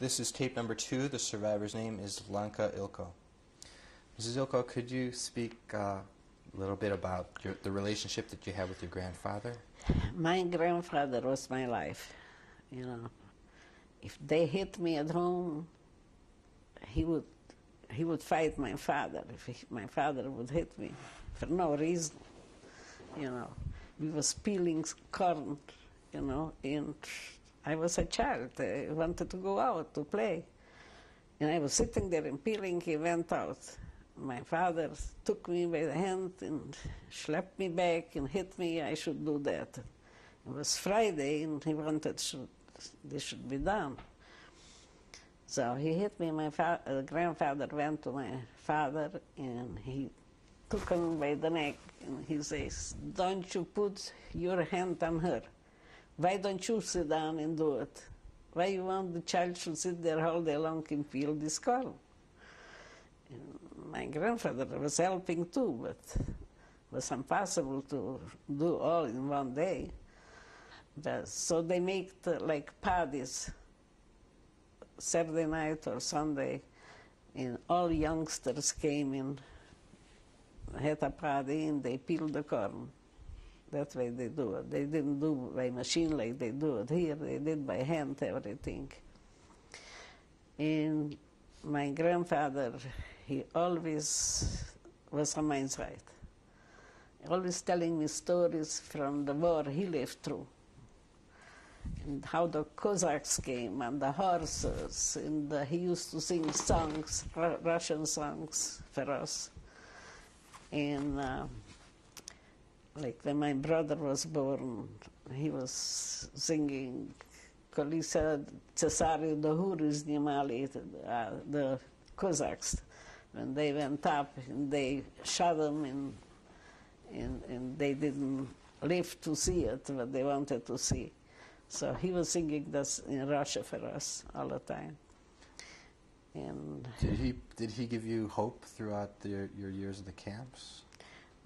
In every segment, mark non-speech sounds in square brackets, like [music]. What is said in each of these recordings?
This is tape number two. The survivor's name is Lanka Ilkow. Mrs. Ilkow, could you speak uh, a little bit about your, the relationship that you had with your grandfather? My grandfather was my life, you know. If they hit me at home, he would he would fight my father. If he, my father would hit me for no reason, you know. We was peeling corn, you know, and I was a child. I wanted to go out to play. And I was sitting there and peeling, he went out. My father took me by the hand and slapped me back and hit me, I should do that. It was Friday and he wanted should, this should be done. So he hit me, my fa- uh, grandfather went to my father and he took him by the neck and he says, don't you put your hand on her. Why don't you sit down and do it? Why you want the child should sit there all day long and peel this corn? And my grandfather was helping too, but it was impossible to do all in one day. But, so they make the, like parties, Saturday night or Sunday, and all youngsters came in, had a party, and they peeled the corn. That way they do it. They didn't do by machine like they do it here. They did by hand everything. And my grandfather, he always was on my side. Always telling me stories from the war he lived through. And how the Cossacks came and the horses, and he used to sing songs, Ru- Russian songs for us. And uh, like when my brother was born, he was singing Kolisa Cesariu Dohuri Znimali, uh, the Cossacks. When they went up, and they shot them, and, and, and they didn't live to see it, but they wanted to see. So he was singing this in Russia for us all the time. And Did he, did he give you hope throughout the, your years in the camps?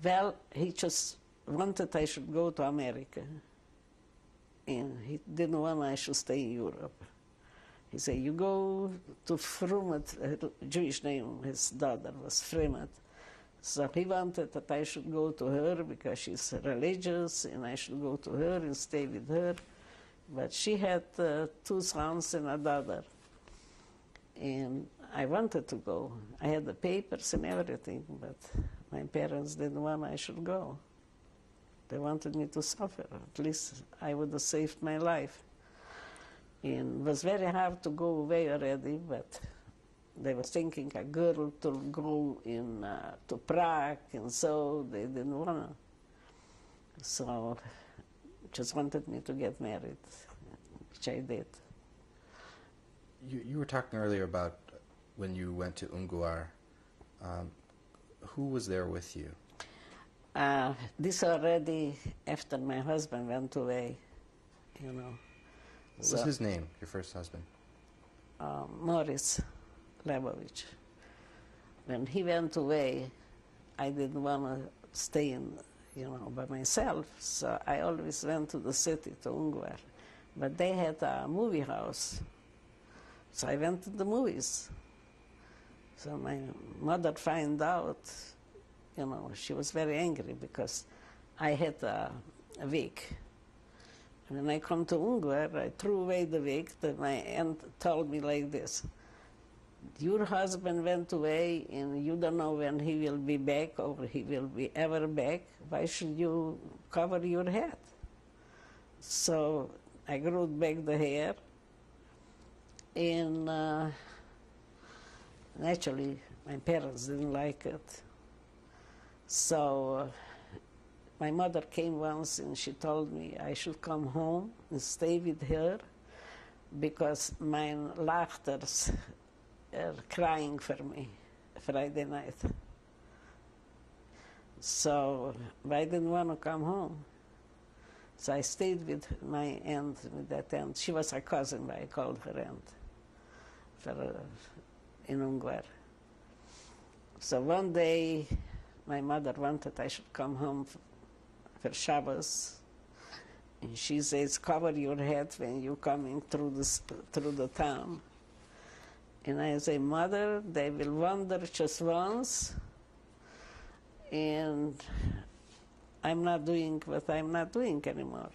Well, he just wanted I should go to America. And he didn't want I should stay in Europe. He said, you go to Frumat, a Jewish name, his daughter was Frumat. So he wanted that I should go to her because she's religious and I should go to her and stay with her. But she had uh, two sons and a daughter. And I wanted to go. I had the papers and everything, but my parents didn't want I should go. They wanted me to suffer. At least I would have saved my life. And it was very hard to go away already, but they were thinking a girl to go in uh, to Prague, and so they didn't want to. So just wanted me to get married, which I did. You, you were talking earlier about when you went to Ungvar. Um, who was there with you? Uh, this already after my husband went away, you know. What So- was his name, your first husband? uh, Morris Lebovich. When he went away, I didn't want to stay in, you know, by myself, so I always went to the city, to Ungvar. But they had a movie house, so I went to the movies. So my mother found out, you know, she was very angry because I had a, a wig. When I come to Ungvar, I threw away the wig. That my aunt told me like this: "Your husband went away, and you don't know when he will be back or he will be ever back. Why should you cover your head?" So I grew back the hair, and uh, naturally, my parents didn't like it. So. My mother came once and she told me I should come home and stay with her because my laughters are crying for me Friday night. So I didn't want to come home. So I stayed with my aunt, with that aunt. She was a cousin, but I called her aunt for, uh, in Ungvar. So one day, my mother wanted I should come home for Shabbos. And she says, cover your head when you're coming through the, through the town. And I say, Mother, they will wonder just once, and I'm not doing what I'm not doing anymore.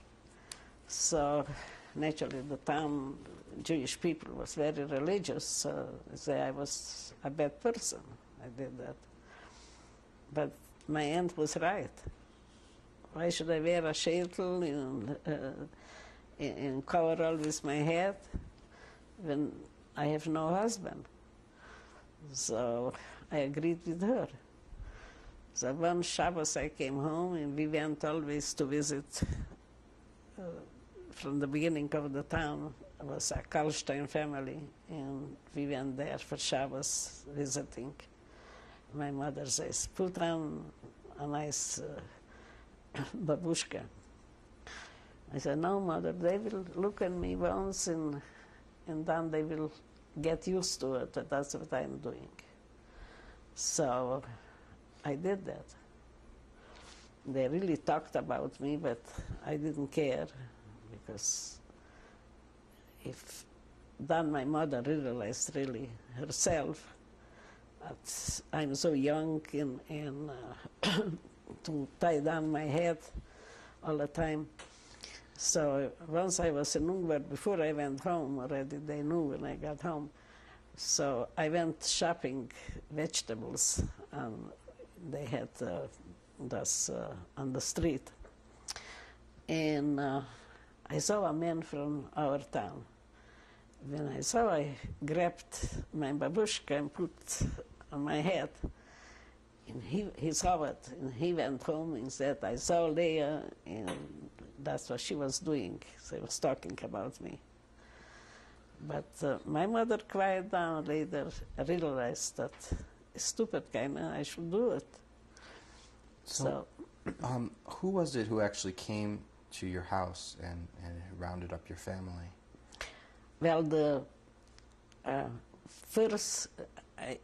So naturally, the town Jewish people was very religious, so I was a bad person. I did that. But my aunt was right. Why should I wear a sheitel and, uh, and cover always my head when I have no husband? So I agreed with her. So one Shabbos I came home and we went always to visit uh, from the beginning of the town was a Karlstein family and we went there for Shabbos visiting. My mother says, put on a nice uh, [coughs] babushka. I said, no, mother, they will look at me once and, and then they will get used to it, that's what I'm doing. So I did that. They really talked about me, but I didn't care because if then my mother realized really herself I'm so young and, and uh, [coughs] to tie down my head all the time. So once I was in Ungvar, before I went home already, they knew when I got home. So I went shopping vegetables, and they had uh, this uh, on the street. And uh, I saw a man from our town. When I saw, I grabbed my babushka and put on my head. And he, he saw it, and he went home and said, I saw Leah, and that's what she was doing. She was talking about me. But uh, my mother quieted down later, realized that stupid kind of, I should do it. So, um, who was it who actually came to your house and, and rounded up your family? Well, the uh, first, I,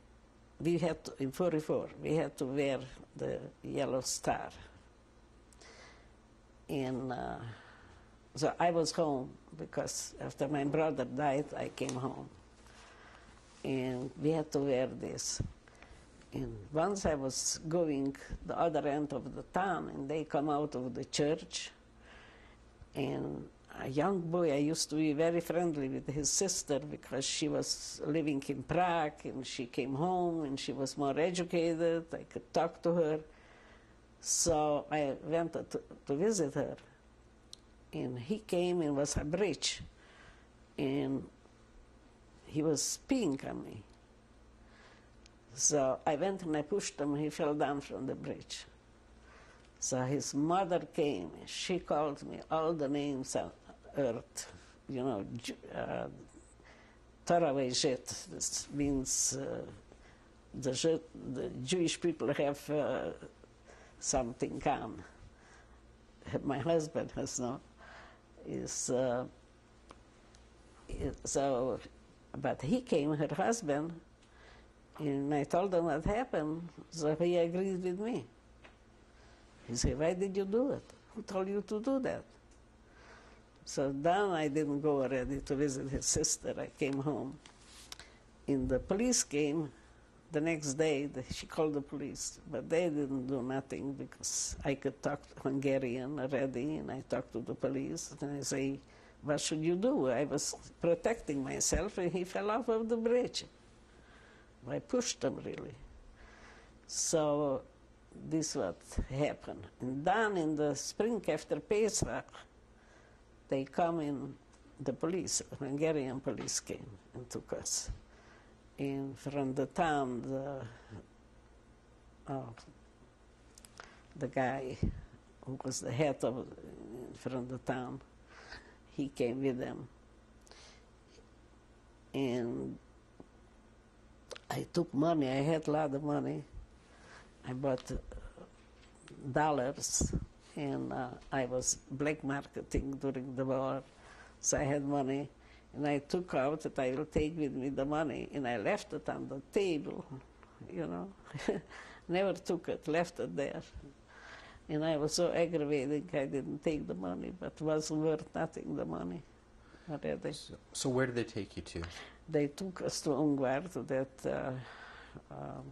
we had to, in 44, we had to wear the yellow star. And uh, so I was home because after my brother died, I came home. And we had to wear this. And once I was going the other end of the town, and they come out of the church, and a young boy, I used to be very friendly with his sister because she was living in Prague and she came home and she was more educated. I could talk to her. So I went to, to visit her. And he came and was a bridge. And he was peeing on me. So I went and I pushed him. He fell down from the bridge. So his mother came. She called me all the names on earth. You know, uh. This means uh, the, the Jewish people have uh, something on. My husband has no. Is uh, so, but he came, her husband, and I told him what happened. So he agreed with me. He said, Why did you do it? Who told you to do that? So then I didn't go already to visit his sister. I came home. And the police came the next day. She called the police, but they didn't do nothing because I could talk Hungarian already, and I talked to the police. And I say, What should you do? I was protecting myself, and he fell off of the bridge. I pushed him really. So this what happened. And then in the spring after Pesach, they come in, the police, Hungarian police came and took us. And from the town, the, oh, the guy who was the head of from the town, he came with them. And I took money, I had a lot of money. I bought uh, dollars and uh, I was black marketing during the war. So I had money and I took out that I will take with me the money and I left it on the table, you know. [laughs] Never took it, left it there. And I was so aggravated I didn't take the money, but it wasn't worth nothing, the money. already. So, so where did they take you to? They took us to Ungvar, to that uh, um,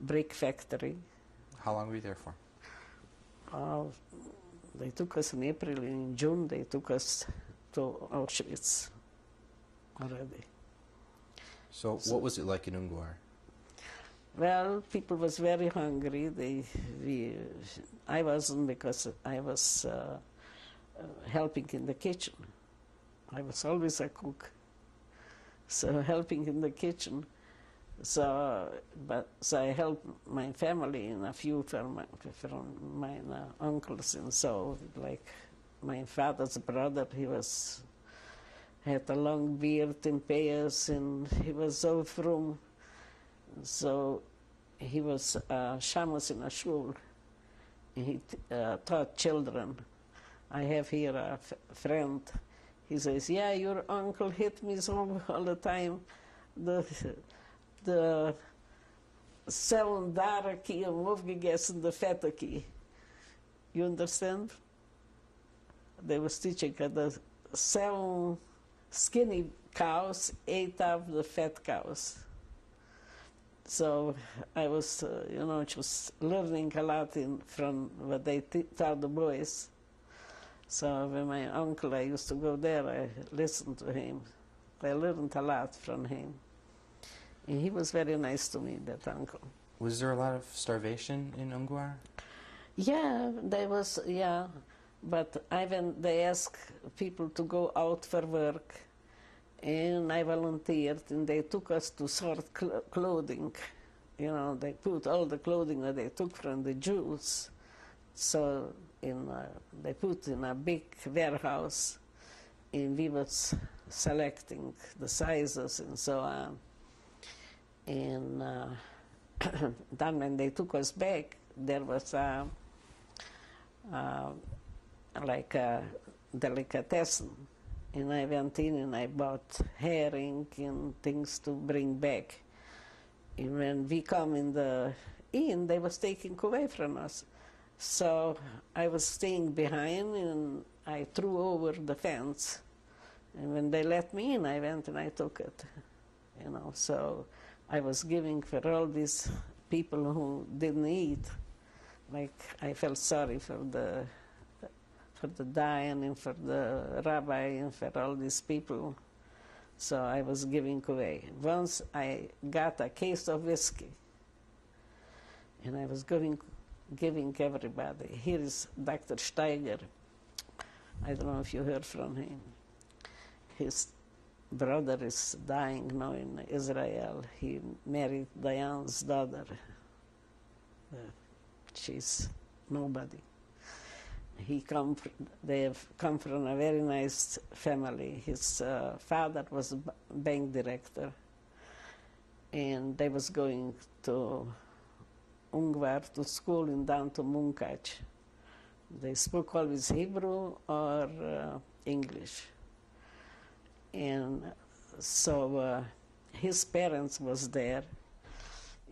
brick factory. How long were you there for? Uh, they took us in April. In June, they took us to Auschwitz already. So, So- what was it like in Ungvar? Well, people was very hungry. They, we, I wasn't because I was uh, uh, helping in the kitchen. I was always a cook, so helping in the kitchen. So, but so I helped my family and a few from my, from my uh, uncles and so like my father's brother. He was had a long beard and payas, and he was so from. So he was uh, shamus in a shul. He uh, taught children. I have here a friend. He says, "Yeah, your uncle hit me so all the time. The the seven daraki am aufgegessen, the fetaki. You understand? They was teaching uh, the seven skinny cows ate up the fat cows. So I was, uh, you know, just learning a lot in, from what they taught the boys. So when my uncle, I used to go there, I listened to him. I learned a lot from him. And he was very nice to me, that uncle. Was there a lot of starvation in Ungvar? Yeah, there was, yeah. But I when they asked people to go out for work, and I volunteered, and they took us to sort cl- clothing. You know, they put all the clothing that they took from the Jews, so in a, they put in a big warehouse, and we was selecting the sizes and so on. And uh, then when they took us back, there was a, like a delicatessen. And I went in and I bought herring and things to bring back. And when we come in the inn, they was taking away from us. So I was staying behind and I threw over the fence. And when they let me in, I went and I took it. You know, so I was giving for all these people who didn't eat. Like I felt sorry for the for the Dayan and for the rabbi and for all these people. So I was giving away. Once I got a case of whiskey, and I was giving giving everybody. Here is Dr. Steiger. I don't know if you heard from him. His brother is dying now in Israel. He married Dayan's daughter. Uh, she's nobody. He come. They have come from a very nice family. His uh, father was a bank director, and they was going to Ungvar to school in down to Munkac. They spoke always Hebrew or uh, English. And so uh, his parents was there,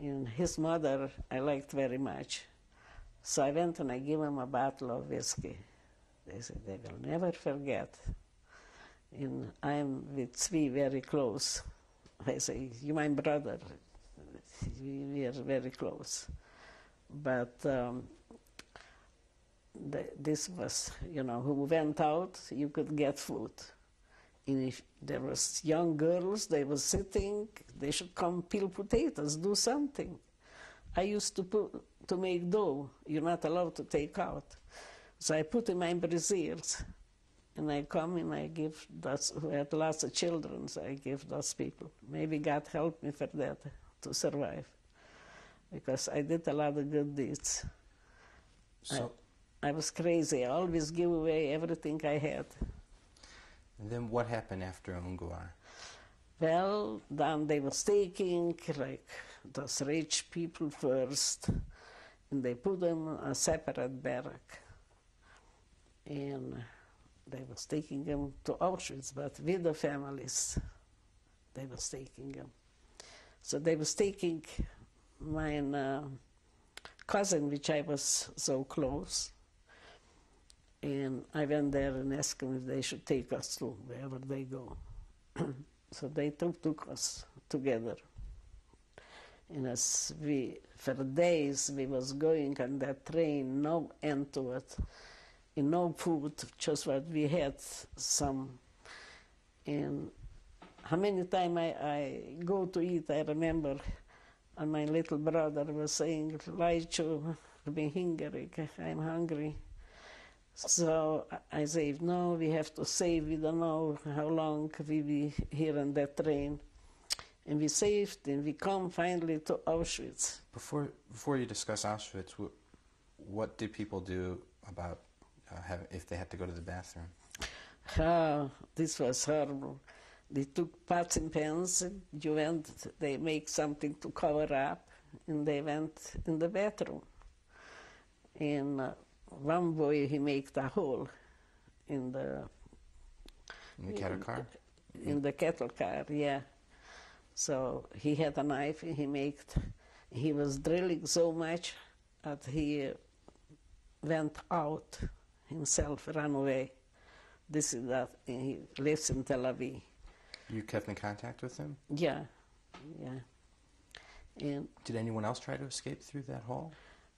and his mother I liked very much. So I went and I gave him a bottle of whiskey. They said they will never forget. And I'm with Zvi very close. I say, you my brother. We are very close. But um, the, this was, you know, who went out, you could get food. And if there was young girls, they were sitting, they should come peel potatoes, do something. I used to put, to make dough. You're not allowed to take out. So I put in my braziers, and I come and I give those who had lots of children. So I give those people. Maybe God helped me for that to survive, because I did a lot of good deeds. So, I was crazy. I always give away everything I had. And then what happened after Ungvar? Well, then they was taking like those rich people first, and they put them in a separate barrack. And they was taking them to Auschwitz, but with the families, they was taking them. So they was taking my uh, cousin, which I was so close, And I went there and asked them if they should take us to wherever they go. [clears throat] so they took, took us together. And as we, for days, we was going on that train, no end to it, and no food, just what we had, some. And how many times I, I go to eat, I remember, and my little brother was saying, Laicho, I'm hungry, I'm hungry. So I said, no, we have to save, we don't know how long we be here on that train. And we saved and we come finally to Auschwitz. Before before you discuss Auschwitz, what, what did people do about uh, have, if they had to go to the bathroom? Oh, this was horrible. They took pots and pans, and you went, they make something to cover up, and they went in the bathroom. And uh, one boy, he made a hole in the In the cattle car? in the cattle car, yeah. So he had a knife and he made, he was drilling so much that he went out himself, ran away. This is that, he lives in Tel Aviv. You kept in contact with him? Yeah, yeah. And Did anyone else try to escape through that hole?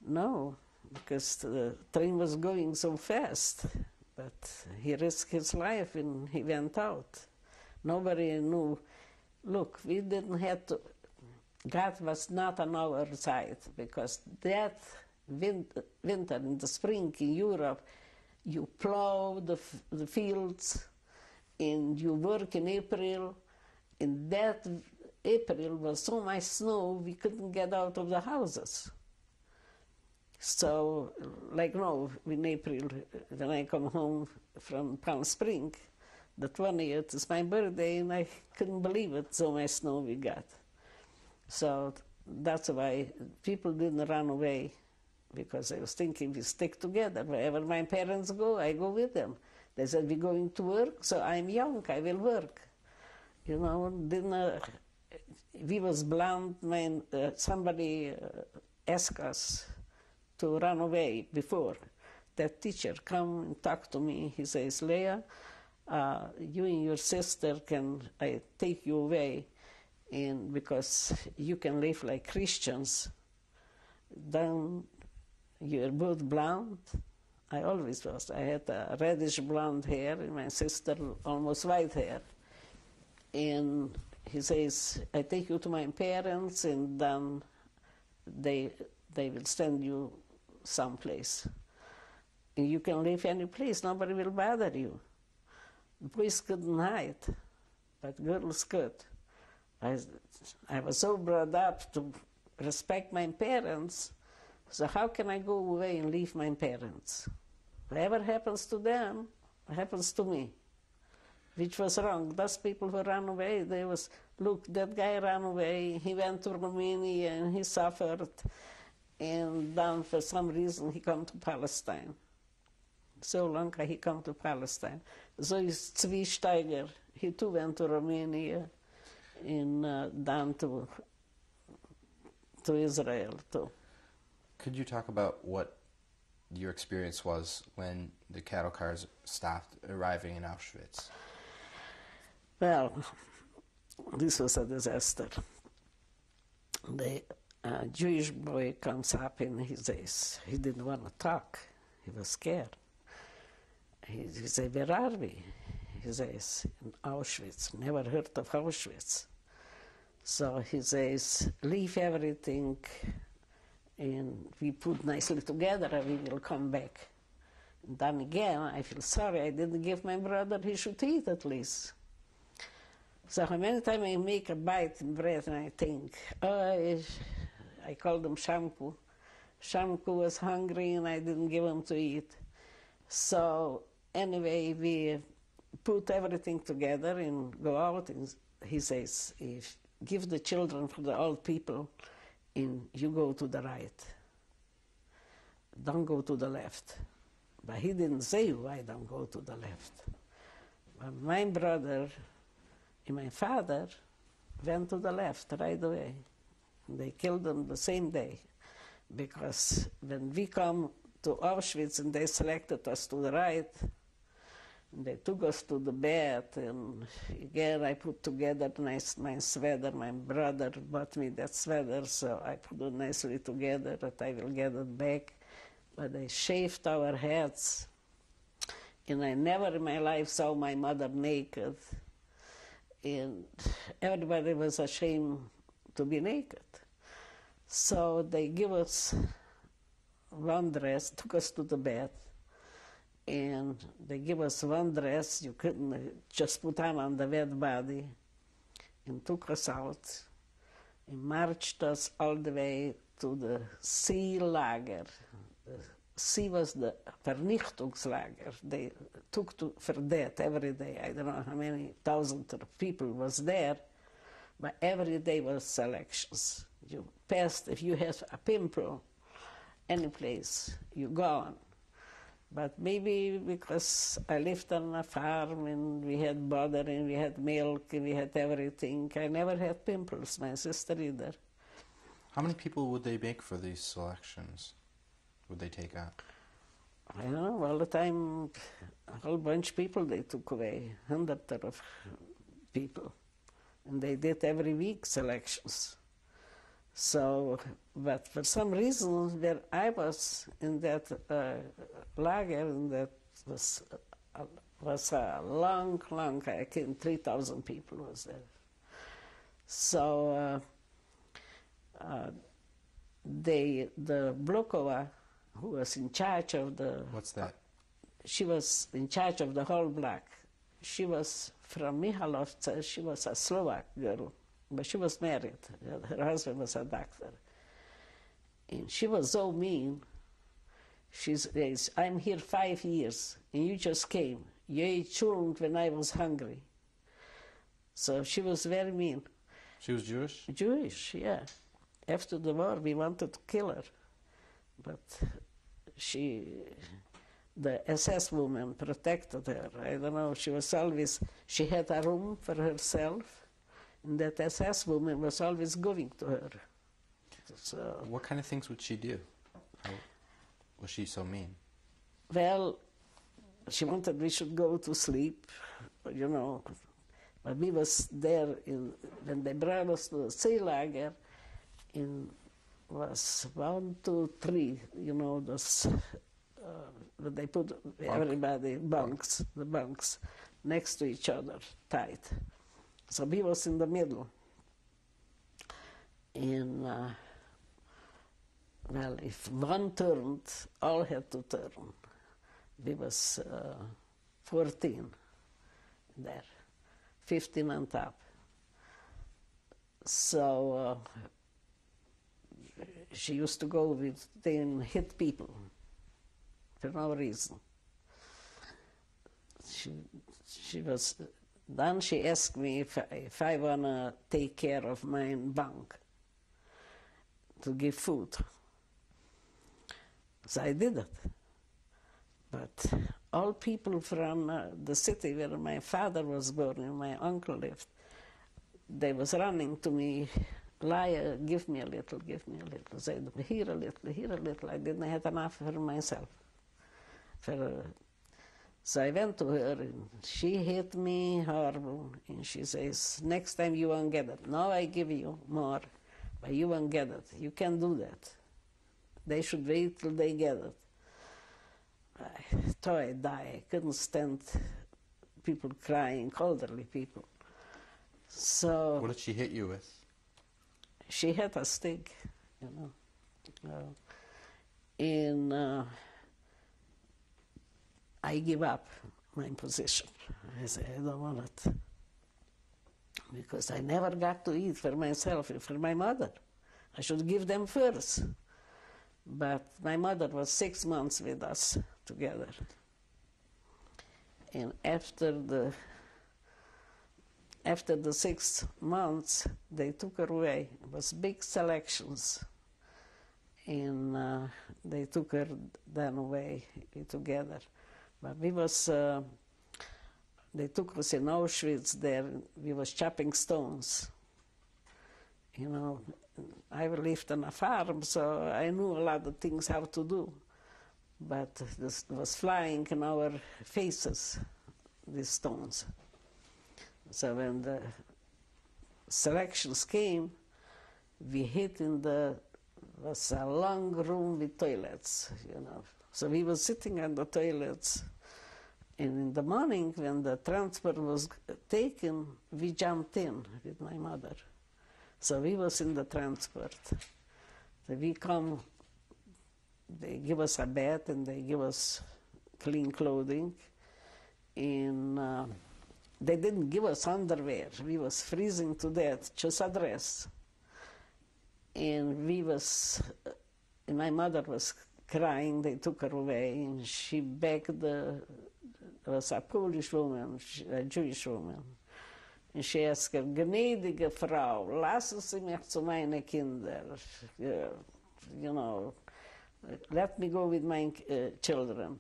no, because the train was going so fast, but he risked his life and he went out. Nobody knew. Look, we didn't have to. God was not on our side because that winter, winter in the spring in Europe, you plow the, the fields and you work in April. In that April was so much snow we couldn't get out of the houses. So, like now, in April, when I come home from Palm Spring, the 20th is my birthday, and I couldn't believe it, so much snow we got. So that's why people didn't run away, because I was thinking we stick together. Wherever my parents go, I go with them. They said, we're going to work, so I'm young, I will work. You know, didn't, uh, we was blind when uh, somebody uh, asked us to run away before. That teacher come and talk to me. He says, Leah, uh, you and your sister can I take you away, and because you can live like Christians. Then you're both blonde. I always was. I had a reddish blonde hair, and my sister almost white hair. And he says, I take you to my parents, and then they they will send you someplace. You can live any place, nobody will bother you. Boys couldn't hide, but girls could. I, I was so brought up to respect my parents, so how can I go away and leave my parents? Whatever happens to them, happens to me. Which was wrong. Those people who ran away, they was, look, that guy ran away, he went to Romania and he suffered, and then for some reason he come to Palestine. So long he come to Palestine. So is Zvi Steiger, he too went to Romania and uh, down to, to Israel too. Could you talk about what your experience was when the cattle cars stopped arriving in Auschwitz? Well, this was a disaster. The uh, Jewish boy comes up and he says, he didn't want to talk. He was scared. He, he said, where are we? He says, in Auschwitz. Never heard of Auschwitz. So he says, leave everything and we put nicely together and we will come back. And then again, I feel sorry I didn't give my brother, he should eat at least. So many times I make a bite in bread and I think, oh, I, called him Shamku. Shamku was hungry and I didn't give him to eat. So anyway, we put everything together and go out and he says, if, give the children for the old people and you go to the right. Don't go to the left. But he didn't say why don't go to the left. But my brother and my father went to the left right away. They killed them the same day because when we come to Auschwitz and they selected us to the right. And they took us to the bed and again I put together nice my sweater. My brother bought me that sweater, so I put it nicely together that I will get it back. But they shaved our heads. And I never in my life saw my mother naked. And everybody was ashamed to be naked. So they give us one dress, took us to the bed, and they give us one dress you couldn't uh, just put on on the dead body, and took us out, and marched us all the way to the C lager. The C was the Vernichtungslager. They took to, for death every day. I don't know how many thousands of people was there, but every day was selections. You passed, if you have a pimple, any place, you go on. But maybe because I lived on a farm and we had butter and we had milk and we had everything, I never had pimples, my sister either. How many people would they make for these selections? Would they take out? I don't know, all the time, a whole bunch of people they took away, hundreds of people. And they did every week selections. So, but for some reason, where I was in that uh, lager, and that was uh, was a long, long, I think 3,000 people was there. So, uh, uh, they, the Blokova, who was in charge of the, What's that? she was in charge of the whole block. She was from Michalovce, uh, she was a Slovak girl but she was married. Her husband was a doctor. And she was so mean. She says, I'm here five years, and you just came. You ate churn when I was hungry. So she was very mean. She was Jewish? Jewish, yeah. After the war, we wanted to kill her. But she, the SS woman protected her. I don't know, she was always, she had a room for herself and that SS woman was always going to her. So, What kind of things would she do? How was she so mean? well, she wanted we should go to sleep, you know. But we was there in, when they brought us to the C lager, in was one, two, three, you know, those, uh, they put everybody, bunks, the bunks, next to each other, tight. So we was in the middle. And, uh, well, if one turned, all had to turn. We was uh, 14 there, 15 on top. So uh, she used to go with them hit people for no reason. She, she was then she asked me if, if I want to take care of my bunk, to give food. So I did it. But all people from uh, the city where my father was born and my uncle lived, they was running to me, liar, give me a little, give me a little. Said, here a little, here a little. I didn't have enough for myself. For, so I went to her and she hit me horrible. And she says, next time you won't get it. Now I give you more, but you won't get it. You can't do that. They should wait till they get it. I thought I'd die. I couldn't stand people crying, elderly people. So What did she hit you with? she hit a stick, you know. Uh, and uh, I give up my position. I say, I don't want it. Because I never got to eat for myself and for my mother. I should give them first. But my mother was six months with us together. And after the after the six months, they took her away. It was big selections, and uh, they took her then away together. But we was, uh, they took us in Auschwitz there. We was chopping stones. You know, I lived on a farm, so I knew a lot of things how to do. but this was flying in our faces, these stones. So when the selections came, we hid in the was a long room with toilets, you know. So we were sitting on the toilets, and in the morning when the transfer was taken, we jumped in with my mother. So we was in the transport. So we come, they give us a bed and they give us clean clothing, and uh, they didn't give us underwear. We was freezing to death, just a dress and we was and my mother was crying they took her away and she begged the was a polish woman a jewish woman and she asked gnädige frau lassen sie mich zu meinen Kindern. you know let me go with my uh, children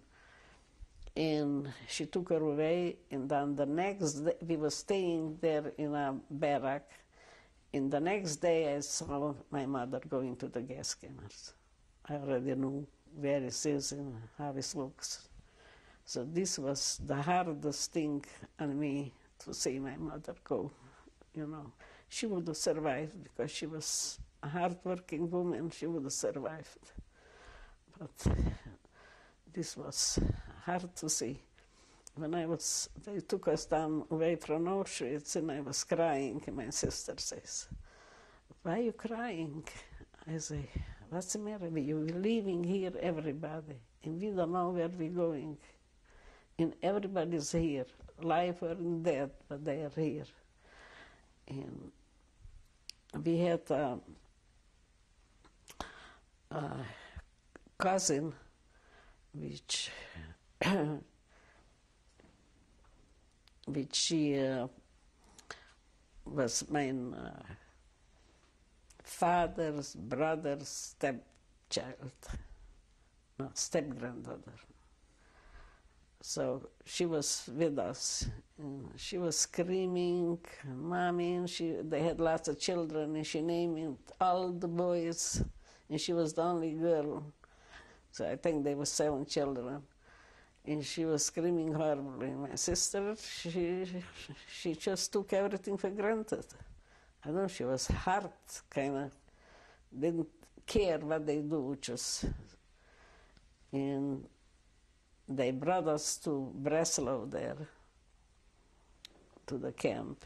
and she took her away and then the next day we were staying there in a barrack and the next day I saw my mother going to the gas chambers. I already knew where it is and how it looks. So this was the hardest thing on me to see my mother go. You know, she would have survived because she was a hardworking woman. She would have survived, but this was hard to see when I was, they took us down away from Auschwitz and I was crying, and my sister says, why are you crying? I say, what's the matter with you? We're leaving here, everybody, and we don't know where we're going. And everybody's here, life or death, but they are here. And we had a, a cousin which [coughs] which she uh, was my uh, father's brother's stepchild, no, step granddaughter. So she was with us. She was screaming, "Mommy!" And she they had lots of children, and she named all the boys, and she was the only girl. So I think there were seven children and she was screaming horribly. My sister, she, she just took everything for granted. I know she was hard, kind of, didn't care what they do, just. And they brought us to Breslau there, to the camp.